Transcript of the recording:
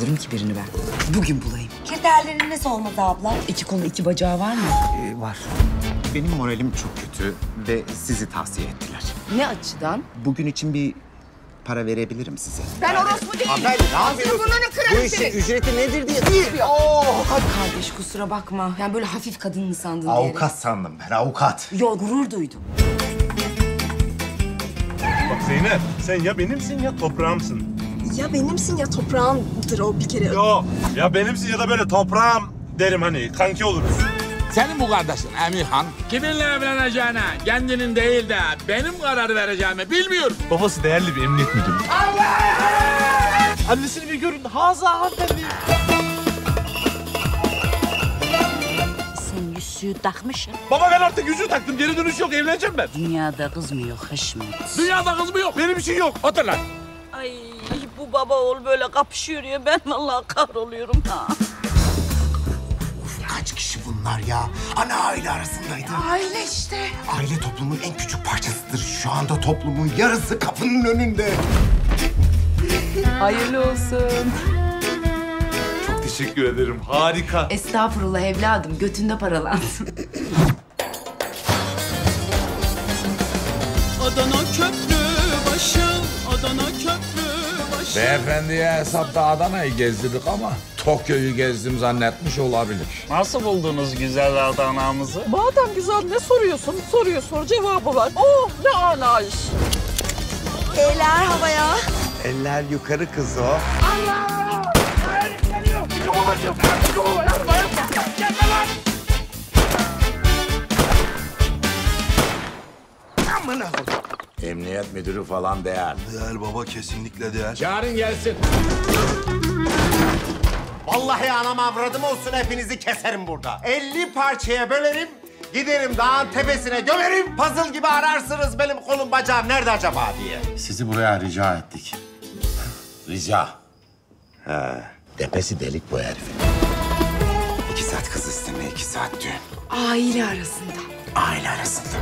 bulurum ki birini ben? Bugün bulayım. Kriterlerin nesi olmadı abla? İki kolu iki bacağı var mı? Ee, var. Benim moralim çok kötü ve sizi tavsiye ettiler. Ne açıdan? Bugün için bir para verebilirim size. Ben orospu değilim. Hanımefendi ne yapıyorsun? Bu işin ücreti nedir diye soruyor. Oo, Kardeş kusura bakma. Yani böyle hafif kadın mı sandın diyerek. avukat sandım ben avukat. Yo gurur duydum. Bak Zeynep, sen ya benimsin ya toprağımsın. Ya benimsin ya toprağındır o bir kere. Yo, ya benimsin ya da böyle toprağım derim hani, kanki oluruz. Senin bu kardeşin Emirhan kiminle evleneceğine kendinin değil de benim karar vereceğimi bilmiyor. Babası değerli bir emniyet müdürü. Annesini bir görün, Haza hanımefendi. Sen yüzüğü takmışsın. Baba ben artık yüzüğü taktım, geri dönüş yok, evleneceğim ben. Dünyada kız mı yok Haşmet? Dünyada kız mı yok? Benim bir şey yok. Otur lan. Bu baba oğul böyle kapışıyor ya ben vallahi kahroluyorum ha. Kaç kişi bunlar ya? Ana aile arasındaydı. Aile işte. Aile toplumun en küçük parçasıdır. Şu anda toplumun yarısı kapının önünde. Hayırlı olsun. Çok teşekkür ederim, harika. Estağfurullah evladım. Götünde paralansın. Beyefendiye hesapta Adana'yı gezdirdik ama Tokyo'yu gezdim zannetmiş olabilir. Nasıl buldunuz güzel Adana'mızı? Madem güzel ne soruyorsun? Soruyor sor cevabı var. Oh ne ala iş. Eller havaya. Eller yukarı kız o. Emniyet müdürü falan değer. Değer baba, kesinlikle değer. Yarın gelsin. Vallahi anam avradım olsun hepinizi keserim burada. 50 parçaya bölerim. Giderim dağın tepesine gömerim. Puzzle gibi ararsınız benim kolum bacağım nerede acaba diye. Sizi buraya rica ettik. Rica. He. Tepesi delik bu herifin. İki saat kız isteme, iki saat düğün. Aile arasında. Aile arasında.